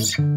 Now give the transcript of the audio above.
much.